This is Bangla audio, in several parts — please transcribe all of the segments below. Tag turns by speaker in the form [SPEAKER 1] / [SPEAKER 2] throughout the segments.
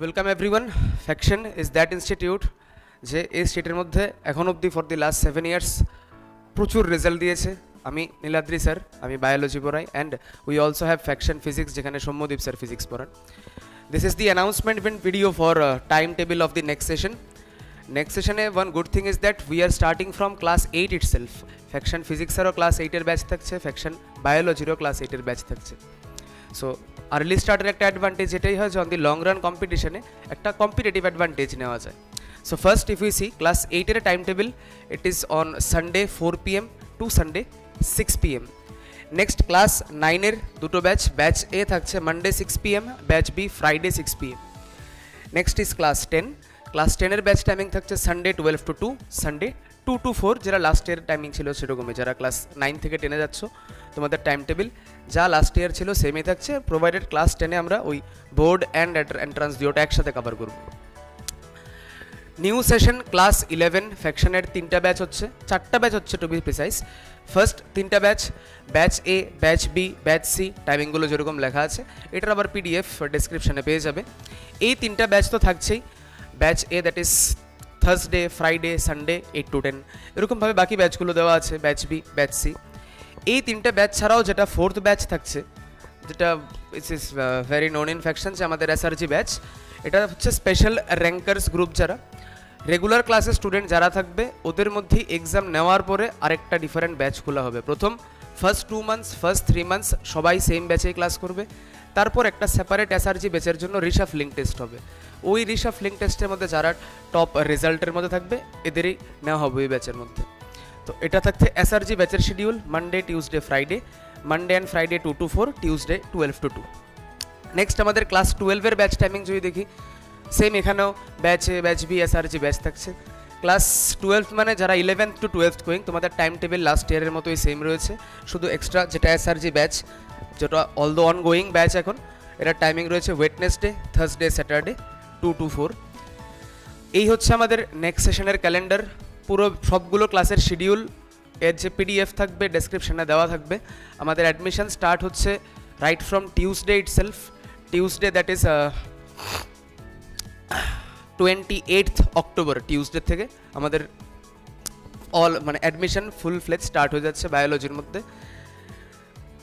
[SPEAKER 1] Welcome everyone Faction is that institute যে এই স্টেটের মধ্যে এখন অবধি for the last seven years প্রচুর রেজাল্ট দিয়েছে। আমি নীলাদ্রি স্যার আমি বায়োলজি পড়াই and we also have Faction physics যেখানে সৌম্যদীপ স্যার ফিজিক্স পড়ান। This is the announcement in video for time table of the next session next সেশনে one good thing is that we are starting from class eight itself Faction ফিজিক্সেরও class এইটের ব্যাচ থাকছে ফ্যাকশন বায়োলজিরও ক্লাস এইটের ব্যাচ থাকছে। সো আর্লি স্টার্টের একটা অ্যাডভান্টেজ এটাই হয় যে অন দি লং রান কম্পিটিশনে একটা কম্পিটিটিভ অ্যাডভান্টেজ নেওয়া যায়। So first if you see class এইটের time table it is on Sunday four P M to Sunday six P M next class নাইনের দুটো ব্যাচ ব্যাচ এ থাকছে Monday six P M batch B Friday six P M next is class ten class টেনের ব্যাচ টাইমিং থাকছে Sunday twelve to two Sunday two to four যেটা লাস্ট ইয়ার টাইমিং ছিল সেরকমই। যারা ক্লাস নাইন থেকে টেনে যাচ্ছ, তোমাদের টাইম টেবিল যা লাস্ট ইয়ার ছিল সেমই থাকছে প্রোভাইডেড ক্লাস টেনে আমরা ওই বোর্ড অ্যান্ড এন্ট্রান্স দিয়ে একসাথে কভার করব। নিউ সেশন ক্লাস ইলেভেন ফ্যাকশনের তিনটা ব্যাচ হচ্ছে, চারটা ব্যাচ হচ্ছে টু বি প্রিসাইজ ফার্স্ট তিনটা batch batch A batch B batch C টাইমিংগুলো যেরকম লেখা আছে, এটার আবার পিডিএফ ডেসক্রিপশনে পেয়ে যাবে। এই তিনটা ব্যাচ তো থাকছেই। Batch A that is Thursday Friday Sunday eight to ten এরকমভাবে বাকি ব্যাচগুলো দেওয়া আছে ব্যাচ বি ব্যাচ সি এই তিনটে ব্যাচ ছাড়াও যেটা ফোর্থ ব্যাচ থাকছে, যেটা it's is very known in Faction যে আমাদের এসআরজি ব্যাচ এটা হচ্ছে স্পেশাল র্যাঙ্কার্স গ্রুপ যারা। রেগুলার ক্লাসের স্টুডেন্ট যারা থাকবে, ওদের মধ্যেই এক্সাম নেওয়ার পরে আরেকটা ডিফারেন্ট ব্যাচ খোলা হবে। প্রথম first two months first three months সবাই সেম ব্যাচেই ক্লাস করবে। তারপর একটা সেপারেট এসআরজি ব্যাচের জন্য রিসাফ লিঙ্ক টেস্ট হবে। ওই রিসাফ লিঙ্ক টেস্টের মধ্যে যারা টপ রেজাল্টের মধ্যে থাকবে, এদেরই নেওয়া হবে ওই ব্যাচের মধ্যে। তো এটা থাকছে এসআরজি ব্যাচের schedule Monday Tuesday Friday Monday and Friday two to four Tuesday twelve to two next আমাদের ক্লাস টুয়েলভের ব্যাচ টাইমিং যদি দেখি সেম এখানেও batch batch B SRG batch থাকছে। ক্লাস টুয়েলভ মানে যারা ইলেভেন্থ টু টুয়েলভ গোয়িং তোমাদের টাইম টেবিল লাস্ট ইয়ারের মতোই সেম রয়েছে। শুধু এক্সট্রা যেটা এসআরজি ব্যাচ যেটা all the ongoing batch এখন এটা টাইমিং রয়েছে Wednesday Thursday Saturday two to four এই হচ্ছে আমাদের নেক্সট সেশনের ক্যালেন্ডার পুরো সবগুলো ক্লাসের শিডিউল এর যে পিডিএফ থাকবে ডেসক্রিপশনে দেওয়া থাকবে। আমাদের অ্যাডমিশন স্টার্ট হচ্ছে right from Tuesday itself Tuesday that is twenty eighth October Tuesday থেকে আমাদের অল মানে অ্যাডমিশন ফুল ফ্লেজ স্টার্ট হয়ে যাচ্ছে বায়োলজির মধ্যে।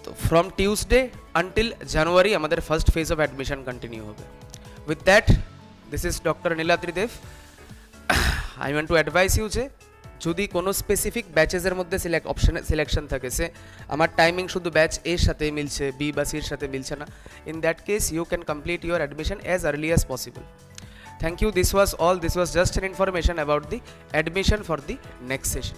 [SPEAKER 1] তো ফ্রম টিউসডে আনটিল জানুয়ারি আমাদের first phase of admission continue হবে। With that this is doctor Niladri Deb I want to advise you যে, যদি কোনো স্পেসিফিক ব্যাচেসের মধ্যে সিলেক্ট অপশানে সিলেকশন থাকে, সে আমার টাইমিং শুধু ব্যাচ এর সাথে মিলছে বি বা সির সাথে মিলছে না in that case you can complete your admission as early as possible Thank you. This was all. This was just an information about the admission for the next session.